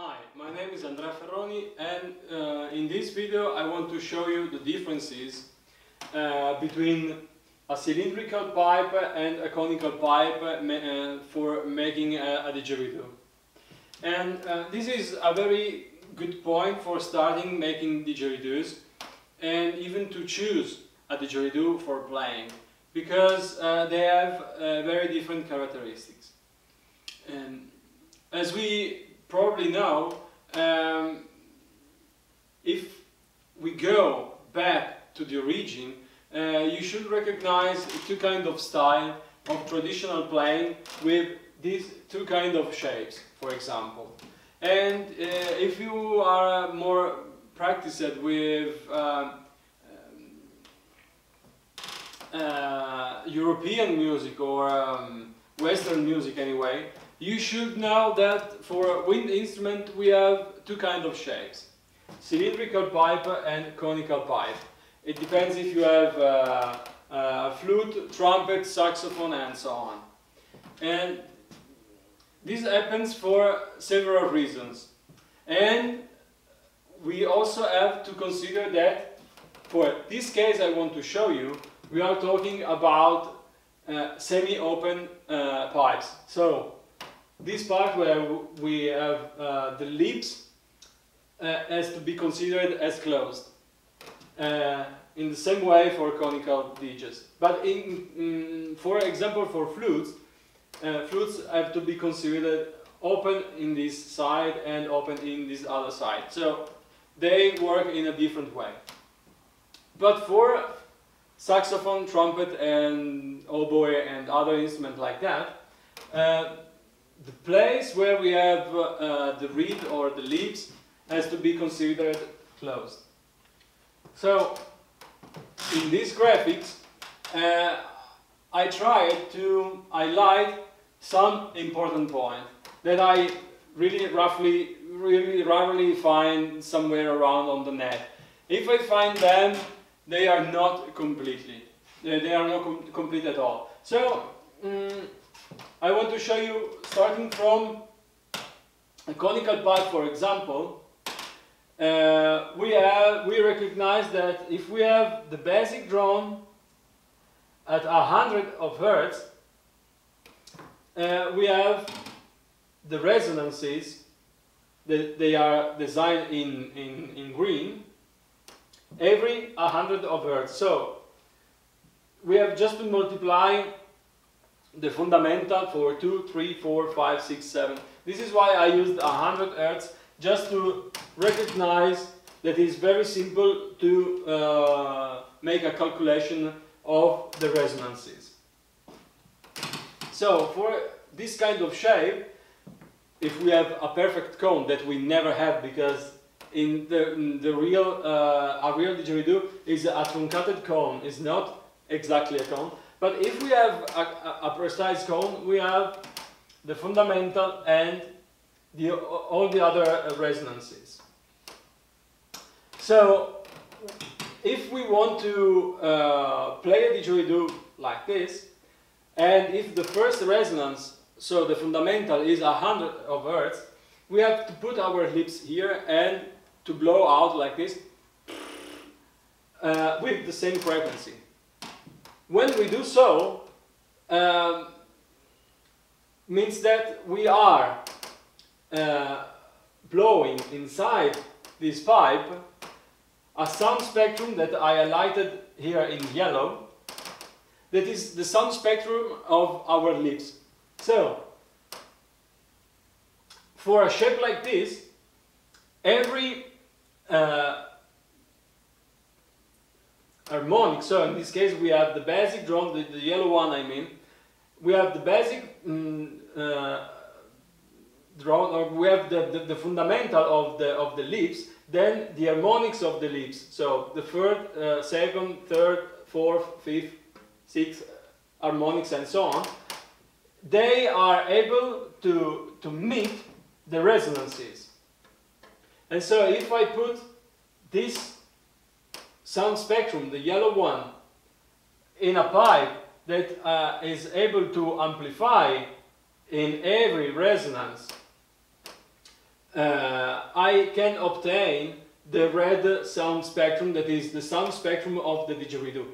Hi, my name is Andrea Ferroni and uh, in this video I want to show you the differences uh, between a cylindrical pipe and a conical pipe uh, for making a, didgeridoo. And uh, this is a very good point for starting making didgeridoos and even to choose a didgeridoo for playing because uh, they have uh, very different characteristics. And as we probably know, um, if we go back to the origin, uh, you should recognize two kind of style of traditional playing with these two kind of shapes, for example. And uh, if you are more practiced with um, uh, European music or um, Western music anyway, you should know that for a wind instrument we have two kind of shapes. Cylindrical pipe and conical pipe. It depends if you have uh, uh, flute, trumpet, saxophone and so on. And this happens for several reasons. And we also have to consider that for this case I want to show you, we are talking about uh, semi-open uh, pipes. So this part where we have uh, the lips uh, has to be considered as closed. Uh, in the same way for conical didges. But in, in, for example, for flutes, uh, flutes have to be considered open in this side and open in this other side. So they work in a different way. But for saxophone, trumpet and oboe and other instruments like that, uh, the place where we have uh, the reed or the leaves has to be considered closed. So in these graphics uh, I tried to highlight some important point that I really roughly really rarely find somewhere around on the net. If I find them, they are not completely. They are not com complete at all. So, um, I want to show you, starting from a conical pipe, for example, uh, we have we recognize that if we have the basic drone at a hundred of hertz, uh, we have the resonances that they are designed in, in, in green every 100 of hertz. So we have just been multiply the fundamental for 2, 3, 4, 5, 6, 7. This is why I used 100 hertz just to recognize that it's very simple to uh, make a calculation of the resonances. So for this kind of shape, if we have a perfect cone that we never have because in the, in the real, uh, a real didgeridoo is a truncated cone, is not exactly a cone. But if we have a, a, a precise cone, we have the fundamental and the, all the other resonances. So, if we want to uh, play a didgeridoo like this, and if the first resonance, so the fundamental is 100 of hertz, we have to put our lips here and to blow out like this uh, with the same frequency. When we do so, um, means that we are uh, blowing inside this pipe a sound spectrum that I highlighted here in yellow that is the sound spectrum of our lips. So, for a shape like this, every uh, harmonic, so in this case we have the basic drone, the, the yellow one I mean, we have the basic mm, uh, drone, or we have the, the, the, fundamental of the, of the lips, then the harmonics of the lips, so the third, uh, second, third, fourth, fifth, sixth harmonics and so on, they are able to, to meet the resonances. And so if I put this sound spectrum, the yellow one, in a pipe that uh, is able to amplify in every resonance uh, I can obtain the red sound spectrum, that is the sound spectrum of the didgeridoo.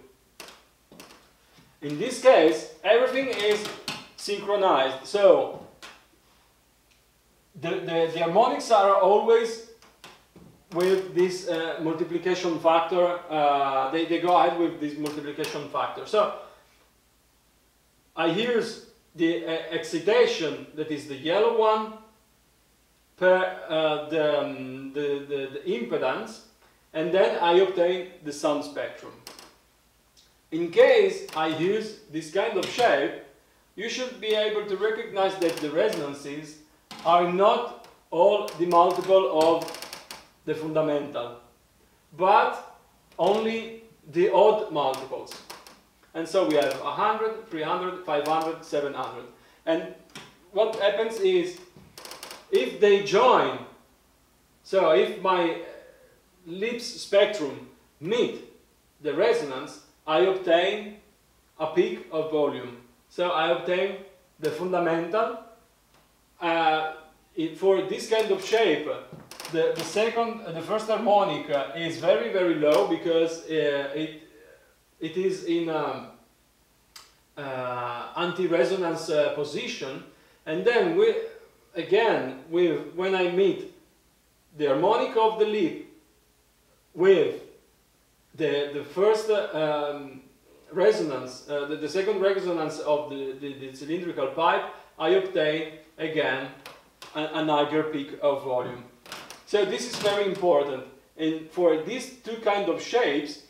In this case, everything is synchronized, so the, the, the harmonics are always with this uh, multiplication factor, uh, they, they go ahead with this multiplication factor. So I use the uh, excitation, that is the yellow one, per uh, the, um, the, the, the impedance, and then I obtain the sound spectrum. In case I use this kind of shape, you should be able to recognize that the resonances are not all the multiple of the fundamental, but only the odd multiples. And so we have 100, 300, 500, 700. And what happens is, if they join, so if my lips spectrum meet the resonance, I obtain a peak of volume. So I obtain the fundamental. Uh, for this kind of shape, the, the second, uh, the first harmonic uh, is very, very low because uh, it, it is in a uh, anti-resonance uh, position. And then we, again, with, when I meet the harmonic of the lip with the, the first um, resonance, uh, the, the, second resonance of the, the, the, cylindrical pipe, I obtain again an, an higher peak of volume. So this is very important. And for these two kind of shapes,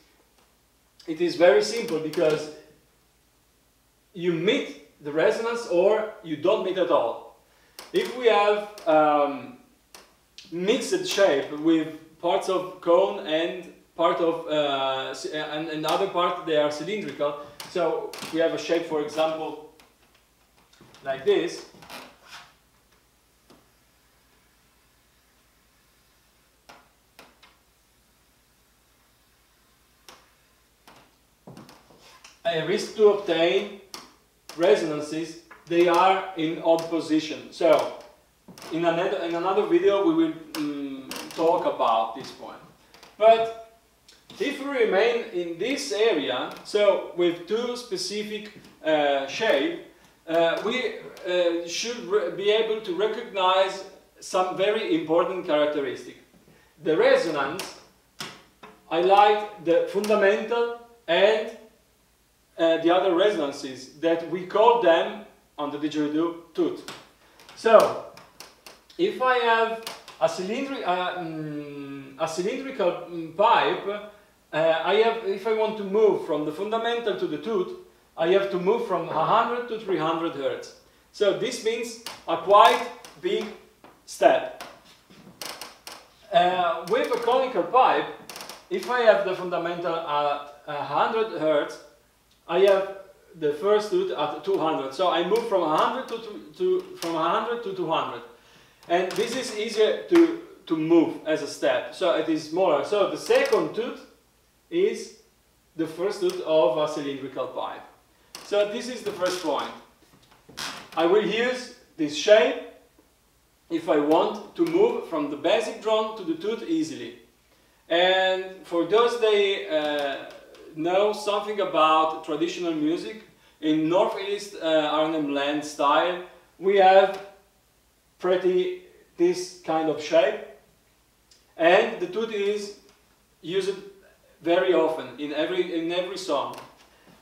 it is very simple because you meet the resonance or you don't meet at all. If we have um, mixed shape with parts of cone and part of uh, and another part they are cylindrical, so we have a shape, for example, like this. A risk to obtain resonances, they are in odd position. So, in another, in another video we will um, talk about this point. But if we remain in this area, so with two specific uh, shape, uh, we uh, should be able to recognize some very important characteristic. The resonance, I like the fundamental and uh, the other resonances that we call them on the didgeridoo toot. So, if I have a, cylindri uh, mm, a cylindrical mm, pipe, uh, I have, if I want to move from the fundamental to the toot, I have to move from 100 to 300 hertz. So this means a quite big step. Uh, with a conical pipe, if I have the fundamental at 100 hertz, I have the first toot at 200. So I move from 100 to, to, from 100 to 200. And this is easier to, to move as a step. So it is smaller. So the second toot is the first toot of a cylindrical pipe. So this is the first point. I will use this shape if I want to move from the basic drum to the toot easily. And for those they uh, know something about traditional music, in Northeast uh, Arnhem Land style, we have pretty this kind of shape. And the toot is used very often in every, in every song.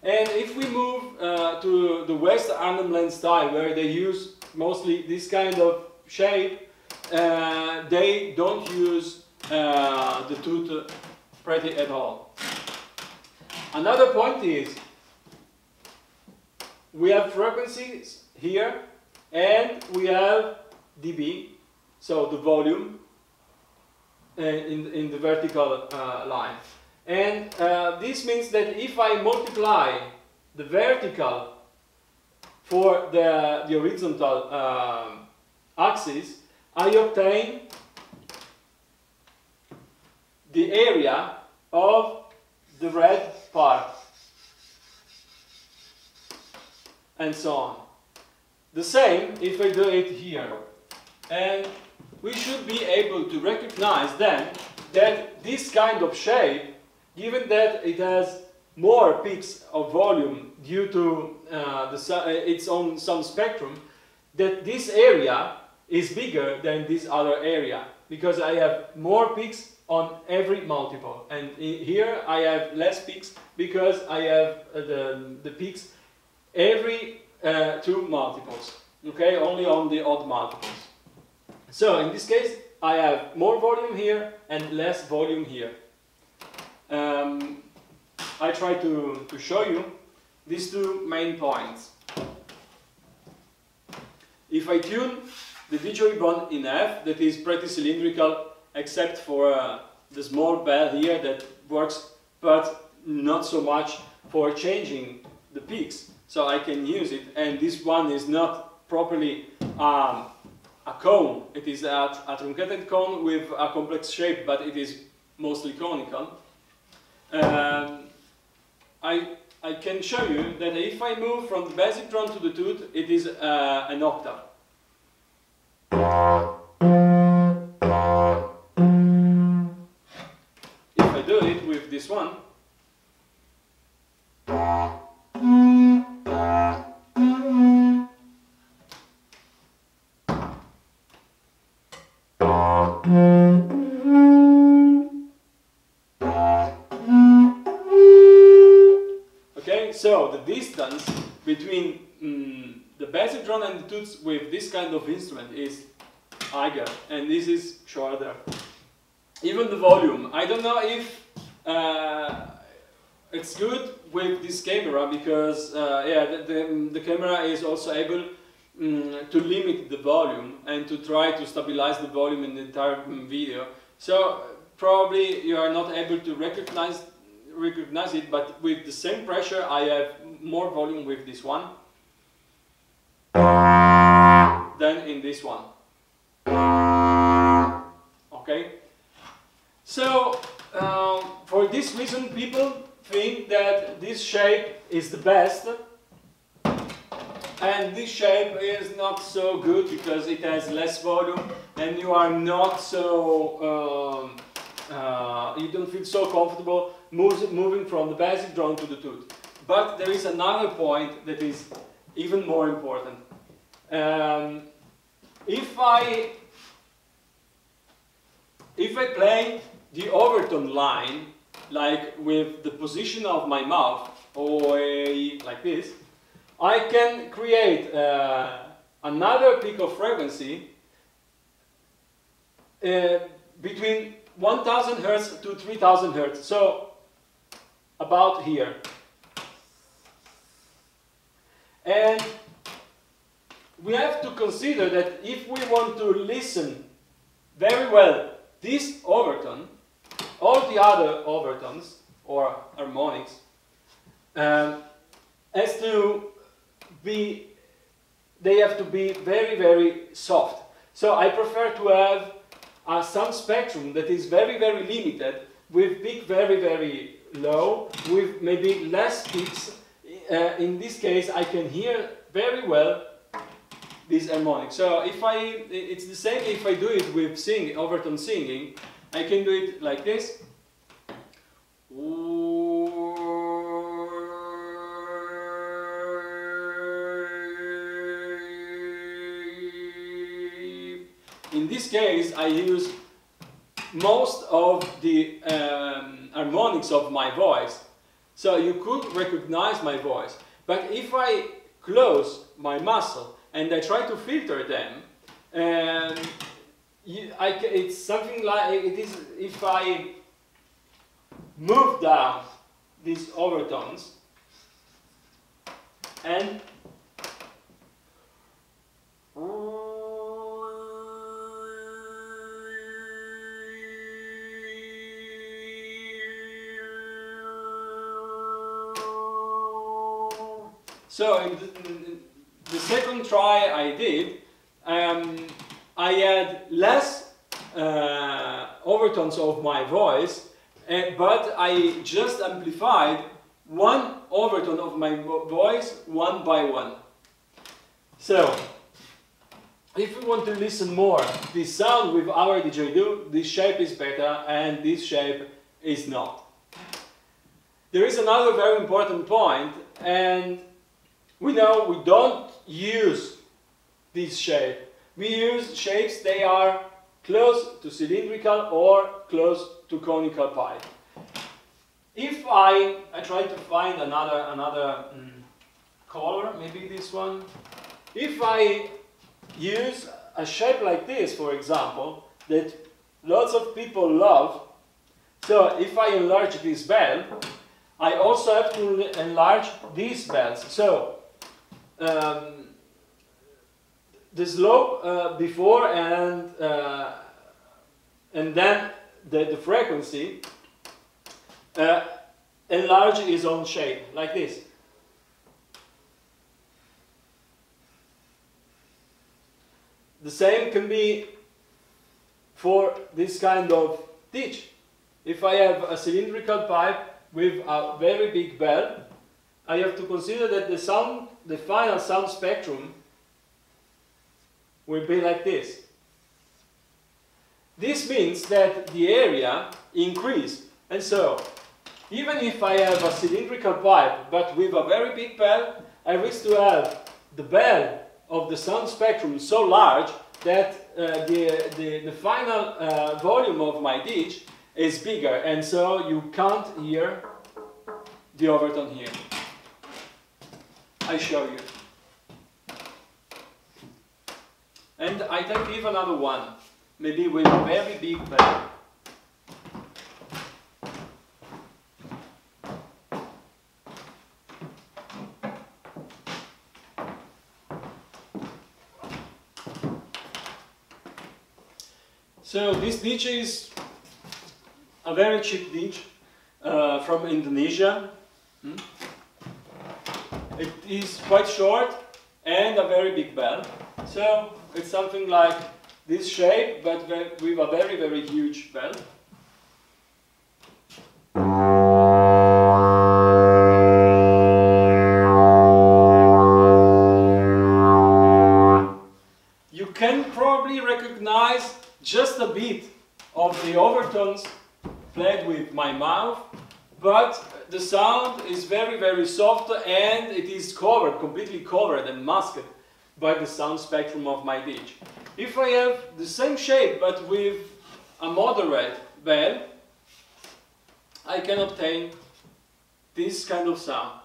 And if we move uh, to the West Arnhem Land style, where they use mostly this kind of shape, uh, they don't use uh, the toot pretty at all. Another point is we have frequencies here and we have dB, so the volume uh, in, in the vertical uh, line. And uh, this means that if I multiply the vertical for the, the horizontal um, axis, I obtain the area of the red part, and so on. The same if I do it here. And we should be able to recognize then that this kind of shape, given that it has more peaks of volume due to uh, the, uh, its own some spectrum, that this area is bigger than this other area because I have more peaks on every multiple. And here I have less peaks because I have uh, the, the peaks every uh, two multiples okay? Only on the odd multiples. So in this case I have more volume here and less volume here. Um, I try to, to show you these two main points. If I tune the didgeridoo in F, that is pretty cylindrical, except for uh, the small bell here that works, but not so much for changing the peaks. So I can use it, and this one is not properly um, a cone. It is a, a, truncated cone with a complex shape, but it is mostly conical. Um, I I can show you that if I move from the basic drone to the toot, it is uh, an octave. This one, Okay, So the distance between mm, the basic drone and the toots with this kind of instrument is higher, and this is shorter. Even the volume. I don't know if uh, it's good with this camera because uh, yeah, the, the, the, camera is also able um, to limit the volume and to try to stabilize the volume in the entire mm, video. So probably you are not able to recognize recognize it, but with the same pressure I have more volume with this one than in this one. Okay? So, um, for this reason people think that this shape is the best and this shape is not so good because it has less volume and you are not so um, uh, you don't feel so comfortable moves, moving from the basic drone to the toot. But there is another point that is even more important. Um, if I if I play the overtone line like with the position of my mouth or like this, I can create uh, another peak of frequency uh, between 1000 hertz to 3000 hertz. So about here. And we have to consider that if we want to listen very well this overtone, all the other overtones or harmonics um, has to be, they have to be very, very soft. So I prefer to have a sound spectrum that is very, very limited with peak very, very low with maybe less peaks. Uh, in this case, I can hear very well this harmonic. So if I, it's the same if I do it with sing, overtone singing, I can do it like this. In this case, I use most of the um, harmonics of my voice. So you could recognize my voice. But if I close my muscle and I try to filter them, um, I, it's something like it is if I move down these overtones and So the, the, second try I did, um, I had less uh, overtones of my voice, uh, but I just amplified one overtone of my voice one by one. So, if we want to listen more this sound with our didgeridoo, this shape is better and this shape is not. There is another very important point and we know we don't use this shape. We use shapes they are close to cylindrical or close to conical pipe. If I, I try to find another, another um, color, maybe this one. If I use a shape like this, for example, that lots of people love, so if I enlarge this bell, I also have to enlarge these bells. So um, the slope uh, before and uh, and then the, the frequency uh, enlarge its own shape like this. The same can be for this kind of didge. If I have a cylindrical pipe with a very big bell, I have to consider that the sound, the final sound spectrum will be like this. This means that the area increase. And so, even if I have a cylindrical pipe, but with a very big bell, I wish to have the bell of the sound spectrum so large that uh, the, the, the, final uh, volume of my didge is bigger. And so you can't hear the overtone here. I show you. And I take even another one, maybe with a very big bell. So this didge is a very cheap didge uh, from Indonesia. Hmm? It is quite short and a very big bell. So it's something like this shape, but with a very, very huge bell. You can probably recognize just a bit of the overtones played with my mouth, but the sound is very, very soft and it is covered, completely covered and masked by the sound spectrum of my didge. If I have the same shape but with a moderate bell, I can obtain this kind of sound.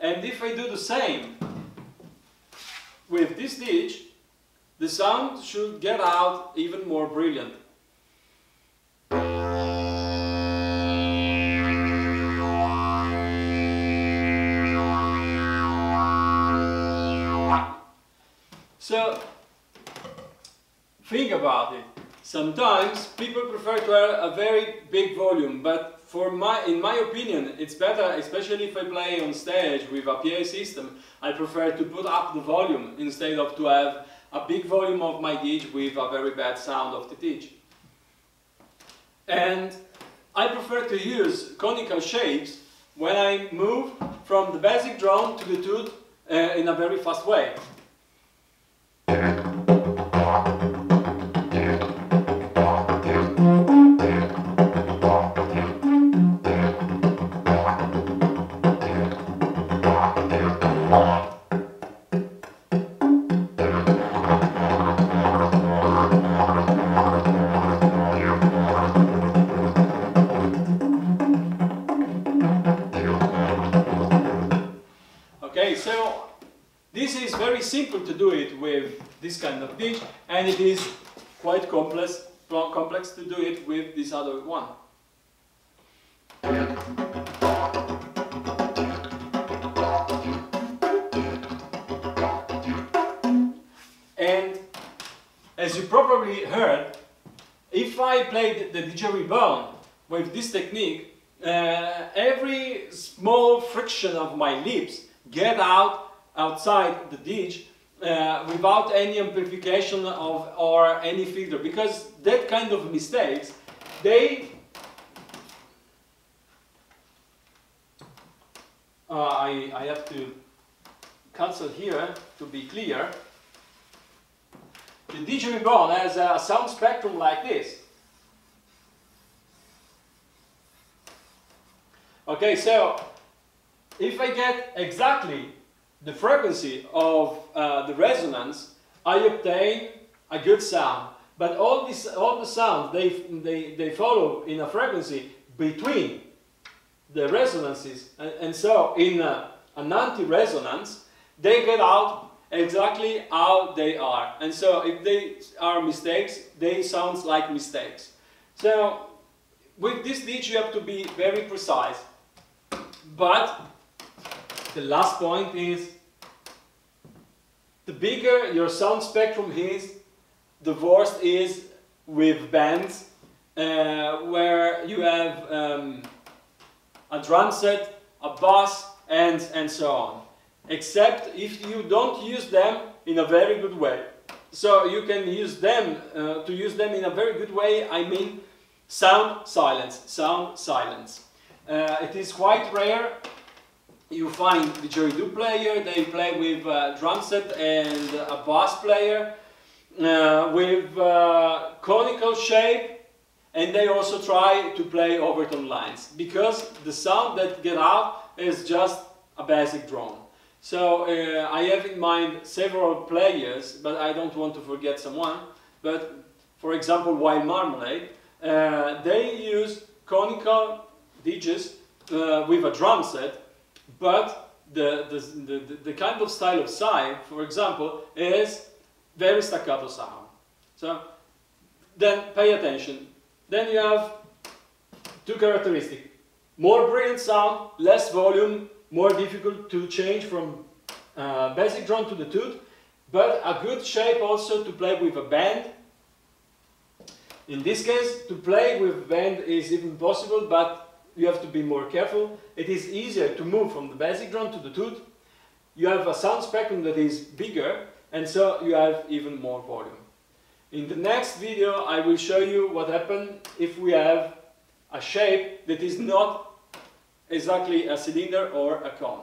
And if I do the sound should get out even more brilliant. So, think about it. Sometimes people prefer to have a very big volume, but for my, in my opinion, it's better, especially if I play on stage with a PA system, I prefer to put up the volume instead of to have a big volume of my didge with a very bad sound of the didge. And I prefer to use conical shapes when I move from the basic drone to the toot uh, in a very fast way. Complex, complex to do it with this other one. And as you probably heard, if I played the didgeridoo with this technique, uh, every small friction of my lips get out outside the didge uh, without any amplification of or any filter. Because that kind of mistakes they uh, I, I have to cancel here to be clear. The didgeridoo has a sound spectrum like this. Okay so if I get exactly the frequency of uh, the resonance, I obtain a good sound. But all these, all the sounds, they, they, they follow in a frequency between the resonances. And, and so in a, an anti-resonance, they get out exactly how they are. And so if they are mistakes, they sound like mistakes. So with this didge you have to be very precise. But the last point is the bigger your sound spectrum is, the worse is with bands uh, where you have um, a drum set, a bass, and, and so on. Except if you don't use them in a very good way. So you can use them, uh, to use them in a very good way, I mean sound silence, sound silence. Uh, it is quite rare you find the didgeridoo player, they play with a drum set and a bass player uh, with uh, conical shape and they also try to play overtone lines because the sound that get out is just a basic drone. So uh, I have in mind several players, but I don't want to forget someone. But for example, Wild Marmalade, uh, they use conical uh, with a drum set but the, the, the, the, kind of style of Psy, for example, is very staccato sound. So then pay attention. Then you have two characteristics. More brilliant sound, less volume, more difficult to change from uh, basic drum to the toot, but a good shape also to play with a band. In this case, to play with band is even possible, but you have to be more careful. It is easier to move from the basic drum to the toot. You have a sound spectrum that is bigger, and so you have even more volume. In the next video, I will show you what happens if we have a shape that is not exactly a cylinder or a cone.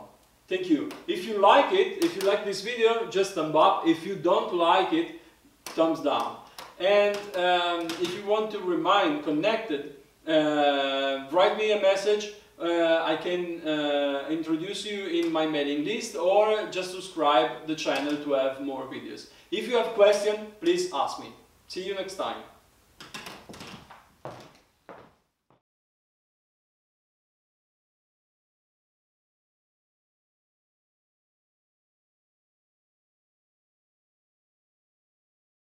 Thank you. If you like it, if you like this video, just thumb up. If you don't like it, thumbs down. And um, if you want to remain connected write me a message. Uh, I can uh, introduce you in my mailing list or just subscribe the channel to have more videos. If you have questions, please ask me. See you next time.